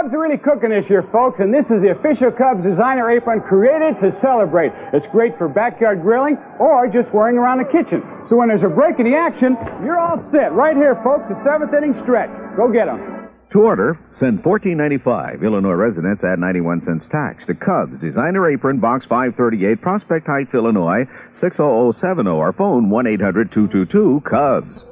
Cubs are really cooking this year, folks, and this is the official Cubs designer apron created to celebrate. It's great for backyard grilling or just wearing around the kitchen. So when there's a break in the action, you're all set. Right here, folks, the seventh inning stretch. Go get them. To order, send fourteen ninety five. Illinois residents add ninety one cents tax to Cubs Designer Apron, Box five thirty eight, Prospect Heights, Illinois six zero zero seven oh. zero. Or phone 1-800-222-CUBS.